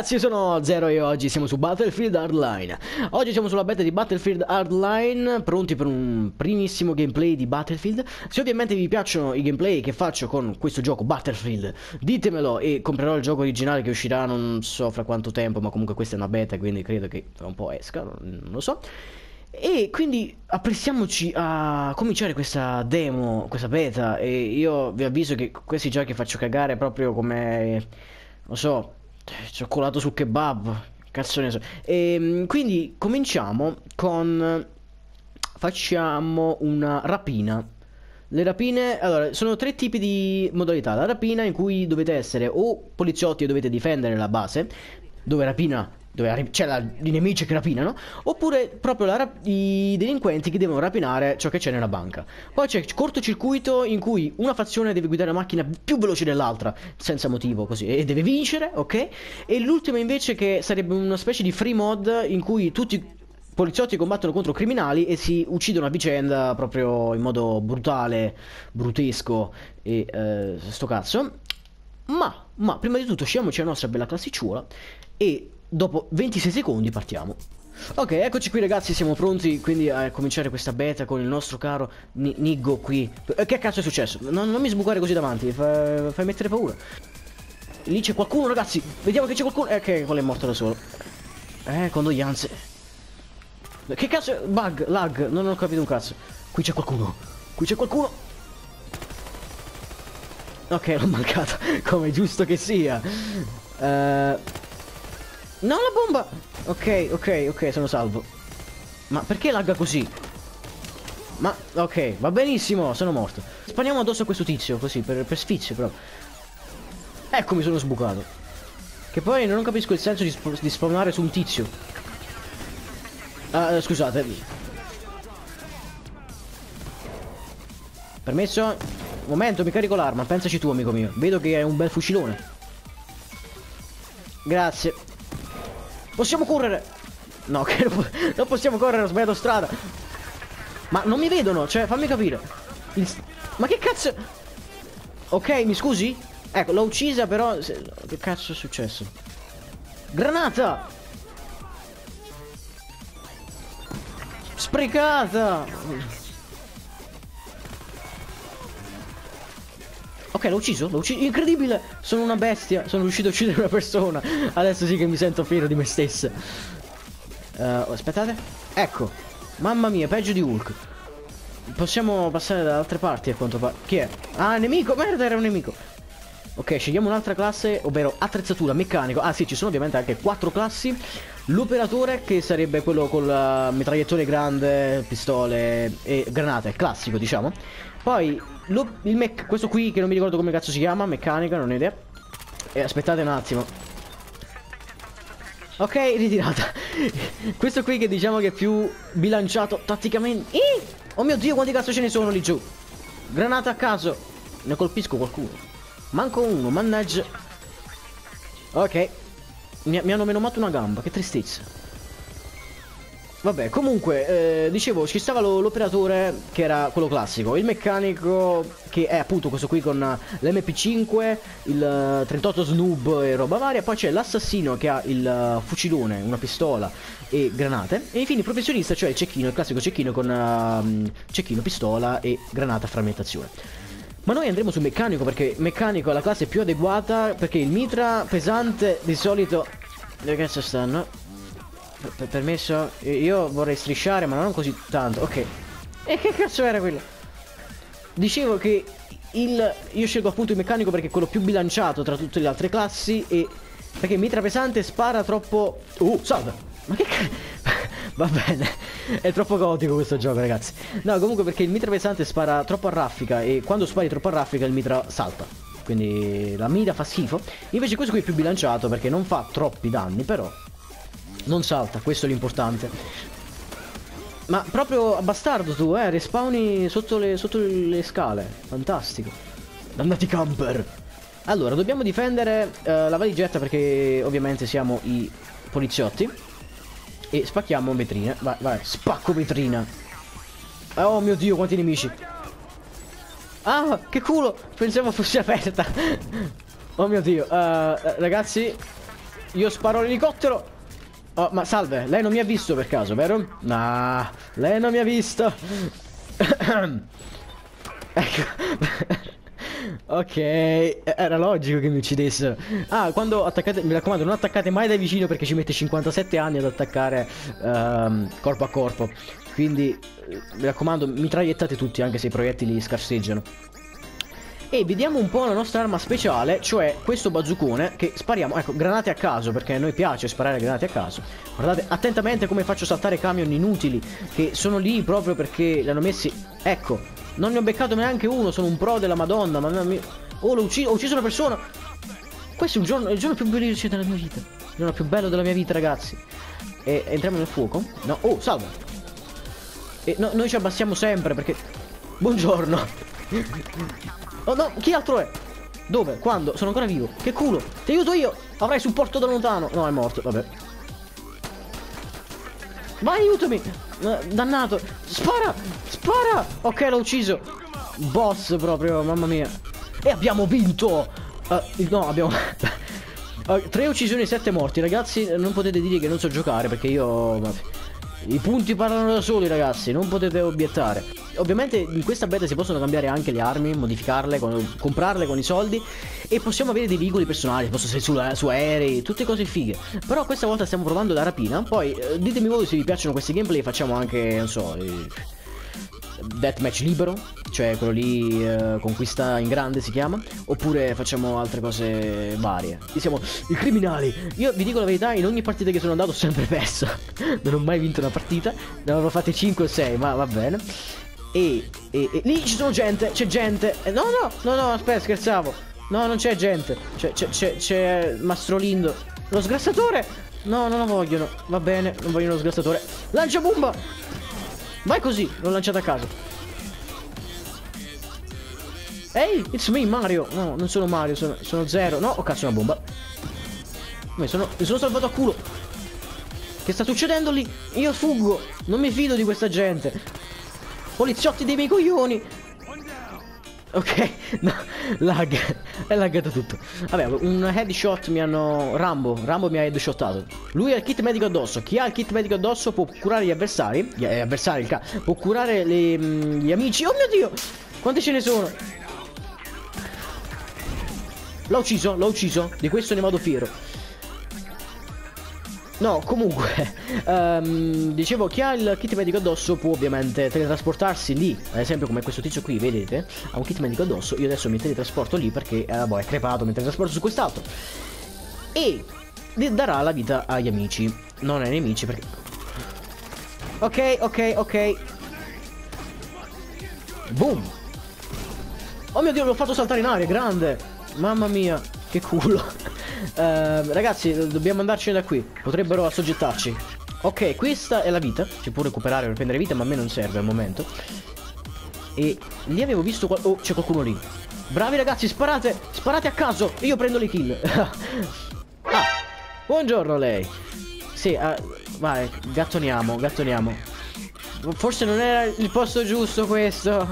ragazzi, io sono Zero e oggi siamo su Battlefield Hardline. Oggi siamo sulla beta di Battlefield Hardline, pronti per un primissimo gameplay di Battlefield. Se ovviamente vi piacciono i gameplay che faccio con questo gioco Battlefield, ditemelo e comprerò il gioco originale che uscirà non so fra quanto tempo, ma comunque questa è una beta, quindi credo che tra un po' esca, non lo so. E quindi apprestiamoci a cominciare questa demo, questa beta e io vi avviso che questi giochi faccio cagare proprio come, non so, cioccolato sul kebab, cazzo ne so. E ehm, quindi cominciamo con, facciamo una rapina. Le rapine, allora, sono tre tipi di modalità. La rapina in cui dovete essere o poliziotti e dovete difendere la base, dove rapina dove c'è la, i nemici che rapinano, oppure proprio la, i delinquenti che devono rapinare ciò che c'è nella banca. Poi c'è cortocircuito in cui una fazione deve guidare la macchina più veloce dell'altra, senza motivo così, e deve vincere, ok? E l'ultima invece che sarebbe una specie di free mod in cui tutti i poliziotti combattono contro criminali e si uccidono a vicenda proprio in modo brutale, brutesco e eh, sto cazzo. Ma, ma prima di tutto sciamoci la nostra bella classicciuola e dopo 26 secondi partiamo. Ok, eccoci qui ragazzi, siamo pronti quindi a cominciare questa beta con il nostro caro N Niggo qui. Eh, che cazzo è successo? Non, non mi sbucare così davanti, fai, fai mettere paura. Lì c'è qualcuno ragazzi, vediamo che c'è qualcuno. Eh, che quello è morto da solo. Eh, condoglianze. Che cazzo è? Bug, lag, non ho capito un cazzo. Qui c'è qualcuno. Qui c'è qualcuno. Ok, l'ho mancata, come giusto che sia. Eh... Uh... No, la bomba! Ok, ok, ok, sono salvo. Ma perché lagga così? Ma, ok, va benissimo, sono morto. Spaniamo addosso a questo tizio, così, per, per sfizio, però. Ecco, mi sono sbucato. Che poi non capisco il senso di, sp di spawnare su un tizio. Ah, scusate. Permesso? Momento, mi carico l'arma. Pensaci tu, amico mio. Vedo che è un bel fucilone. Grazie. Possiamo correre. No, che non possiamo correre, ho sbagliato strada. Ma non mi vedono, cioè, fammi capire. Il... Ma che cazzo... Ok, mi scusi? Ecco, l'ho uccisa, però... Che cazzo è successo? Granata! Sprecata! Ok, l'ho ucciso? L'ho ucciso? Incredibile! Sono una bestia. Sono riuscito a uccidere una persona. Adesso sì che mi sento fiero di me stesso. Uh, aspettate. Ecco. Mamma mia, peggio di Hulk. Possiamo passare da altre parti a quanto pare. Chi è? Ah, nemico! Merda, era un nemico. Ok, scegliamo un'altra classe, ovvero attrezzatura, meccanico. Ah sì, ci sono ovviamente anche quattro classi. L'operatore, che sarebbe quello con la mitragliatore grande, pistole e granate, classico diciamo. Poi questo qui che non mi ricordo come cazzo si chiama, meccanica, non ho idea. E aspettate un attimo. Ok, ritirata. questo qui che diciamo che è più bilanciato tatticamente. Ih! Oh mio dio, quanti cazzo ce ne sono lì giù? Granata a caso. Ne colpisco qualcuno. Manco uno, mannaggia. Ok. Mi, mi hanno menomato una gamba, che tristezza. Vabbè, comunque, eh, dicevo, ci stava l'operatore che era quello classico, il meccanico che è appunto questo qui con l'MP5, il 38 Snoob e roba varia, poi c'è l'assassino che ha il fucilone, una pistola e granate, e infine il professionista, cioè il cecchino, il classico cecchino con uh, cecchino, pistola e granata frammentazione. Ma noi andremo sul meccanico perché meccanico è la classe più adeguata perché il mitra pesante di solito... Dove cazzo stanno? Per permesso? Io vorrei strisciare ma non così tanto Ok E che cazzo era quello? Dicevo che il... Io scelgo appunto il meccanico perché è quello più bilanciato tra tutte le altre classi E... Perché il mitra pesante spara troppo... Uh, salve Ma che cazzo... Va bene È troppo gotico questo gioco ragazzi No comunque perché il mitra pesante spara troppo a raffica E quando spari troppo a raffica il mitra salta Quindi la mira fa schifo Invece questo qui è più bilanciato perché non fa troppi danni però non salta, questo è l'importante. Ma proprio a bastardo tu, eh, respawni sotto le, sotto le scale. Fantastico. Dannati camper. Allora, dobbiamo difendere uh, la valigetta perché ovviamente siamo i poliziotti. E spacchiamo vetrine. Vai, vai, spacco vetrina. Oh mio dio, quanti nemici. Ah, che culo! Pensavo fosse aperta. oh mio dio. Uh, ragazzi, Io sparo l'elicottero. Oh, ma salve, lei non mi ha visto per caso, vero? Nah, lei non mi ha visto. ecco. Ok, era logico che mi uccidessero. Ah, quando attaccate, mi raccomando, non attaccate mai da vicino perché ci mette 57 anni ad attaccare um, corpo a corpo. Quindi, mi raccomando, mitragliettate tutti anche se i proiettili scarseggiano. E vediamo un po' la nostra arma speciale, cioè questo bazzucone che spariamo, ecco, granate a caso, perché a noi piace sparare granate a caso. Guardate attentamente come faccio saltare camion inutili, che sono lì proprio perché li hanno messi... Ecco, non ne ho beccato neanche uno, sono un pro della madonna, ma... Oh, l'ho ucciso, ho ucciso una persona! Questo è, un giorno, il giorno più felice della mia vita. Il giorno più bello della mia vita, ragazzi. E entriamo nel fuoco? No, oh, salve! E no, noi ci abbassiamo sempre perché... Buongiorno! Oh no, chi altro è? Dove? Quando? Sono ancora vivo. Che culo. Ti aiuto io. Avrai supporto da lontano. No, è morto. Vabbè. Vai, aiutami. Uh, dannato. Spara. Spara. Ok, l'ho ucciso. Boss proprio, mamma mia. E abbiamo vinto. Uh, no, abbiamo... uh, tre uccisioni e sette morti. Ragazzi, non potete dire che non so giocare perché io... I punti parlano da soli ragazzi, non potete obiettare. Ovviamente in questa beta si possono cambiare anche le armi, modificarle, con, comprarle con i soldi e possiamo avere dei veicoli personali, possono essere su, su, aerei, tutte cose fighe. Però questa volta stiamo provando la rapina, poi eh, ditemi voi se vi piacciono questi gameplay, facciamo anche, non so... Deathmatch libero, cioè quello lì eh, conquista in grande si chiama, oppure facciamo altre cose varie. Siamo i criminali. Io vi dico la verità, in ogni partita che sono andato ho sempre perso. non ho mai vinto una partita, ne avevo fatte 5 o 6, ma va bene. E, e, e lì ci sono gente, c'è gente. Eh, no, no, no, no, aspetta, scherzavo. No, non c'è gente. C'è Mastrolindo. Lo sgrassatore? No, non lo vogliono. Va bene, non vogliono lo sgrassatore. Lancia bomba! Vai così, l'ho lanciato a caso. Ehi, it's me Mario. No, non sono Mario, sono, sono zero. No, oh cazzo, una bomba. Mi sono, mi sono salvato a culo. Che sta succedendo lì? Io fuggo. Non mi fido di questa gente. Poliziotti dei miei coglioni. Ok, no, lag, è laggato tutto Vabbè, un headshot mi hanno... Rambo, Rambo mi ha headshotato Lui ha il kit medico addosso Chi ha il kit medico addosso può curare gli avversari Gli avversari, il ca... Può curare le, mm, gli amici Oh mio Dio, quanti ce ne sono? L'ho ucciso, l'ho ucciso Di questo ne vado fiero No, comunque, um, dicevo, chi ha il kit medico addosso può ovviamente teletrasportarsi lì, ad esempio come questo tizio qui, vedete, ha un kit medico addosso, io adesso mi teletrasporto lì perché, eh, boh, è crepato, mi teletrasporto su quest'altro. E darà la vita agli amici, non ai nemici perché... Ok, ok, ok. Boom. Oh mio Dio, l'ho fatto saltare in aria, grande. Mamma mia, che culo. Uh, ragazzi, dobbiamo andarcene da qui. Potrebbero assoggettarci. Ok, questa è la vita. Si può recuperare per prendere vita, ma a me non serve al momento. E lì avevo visto... Qual oh, c'è qualcuno lì. Bravi ragazzi, sparate! Sparate a caso! Io prendo le kill. ah, buongiorno lei. Sì, uh, vai, gattoniamo, gattoniamo. Forse non era il posto giusto questo.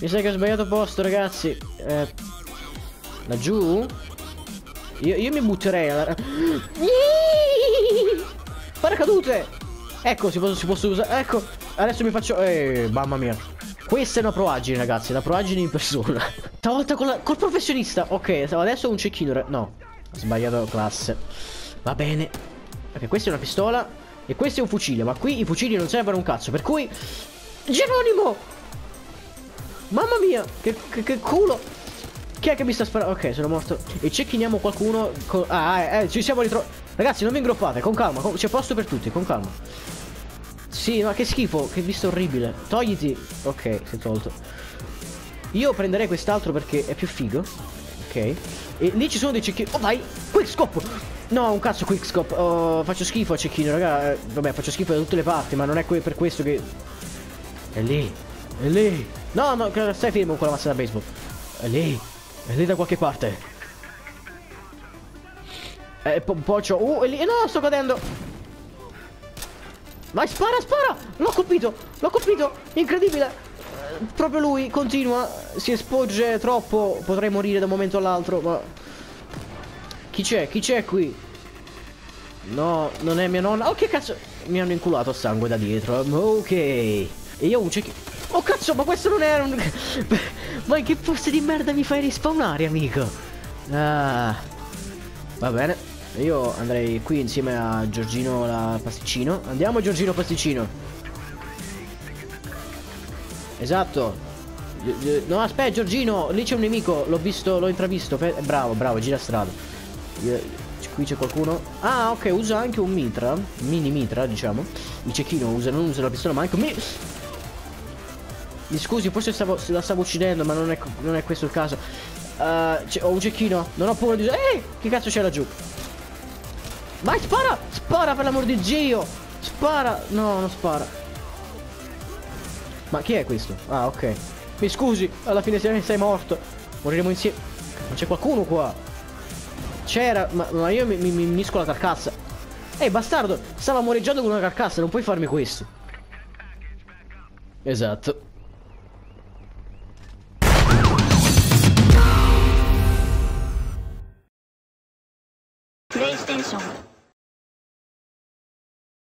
Mi sa che ho sbagliato posto, ragazzi. Eh, laggiù? Io, io mi butterei alla... Paracadute! Ecco, si, può, si possono usare... Ecco, adesso mi faccio... Eh, mamma mia. Questa è una proagine, ragazzi. Una proagine in persona. Stavolta con la... col professionista. Ok, adesso un cecchino. No, ho sbagliato classe. Va bene. Ok, questa è una pistola. E questo è un fucile. Ma qui i fucili non servono un cazzo. Per cui... Geronimo! Mamma mia, che, che, che culo! Chi è che mi sta sparando? Ok, sono morto. E cecchiniamo qualcuno. Con... Ah, eh, eh, ci siamo ritrovati. Ragazzi, non vi ingroppate, con calma. Con... C'è posto per tutti, con calma. Sì, ma che schifo, che vista orribile. Togliti. Ok, si è tolto. Io prenderei quest'altro perché è più figo. Ok. E lì ci sono dei cecchini. Oh, vai! Quickscope! No, un cazzo quickscope. Oh, faccio schifo a cecchino, raga. Eh, vabbè, faccio schifo da tutte le parti, ma non è per questo che... È lì. È lì. No, no, stai fermo con la mazza da baseball. È lì. È lì da qualche parte. Eh, po Pocio. Uh, è lì. No, sto cadendo. Vai, spara, spara. L'ho colpito. L'ho colpito. Incredibile. Eh, proprio lui continua. Si espogge troppo. Potrei morire da un momento all'altro. Ma... Chi c'è? Chi c'è qui? No, non è mia nonna. Oh, che cazzo? Mi hanno inculato sangue da dietro. Ok. E io un cecchino. Oh, cazzo, ma questo non era un... ma che posto di merda mi fai rispawnare, amico? Ah. Va bene. Io andrei qui insieme a Giorgino la pasticcino. Andiamo Giorgino pasticcino. Esatto. No, aspetta, Giorgino, lì c'è un nemico. L'ho visto, l'ho intravisto. Bravo, bravo, gira strada. Qui c'è qualcuno. Ah, ok, usa anche un mitra. Mini mitra, diciamo. Il cecchino usa, non usa la pistola, ma anche un mi... Mi scusi, forse stavo, la stavo uccidendo, ma non è, non è questo il caso. Uh, ho un cecchino. Non ho paura di... Ehi, che cazzo c'è laggiù? Vai, spara! Spara per l'amor di Dio! Spara! No, non spara. Ma chi è questo? Ah, ok. Mi scusi, alla fine sei, sei morto. Moriremo insieme. Ma c'è qualcuno qua. C'era, ma, ma, io mi, mi, mi unisco la carcassa. Ehi, bastardo, stava moreggiando con una carcassa, non puoi farmi questo. Esatto.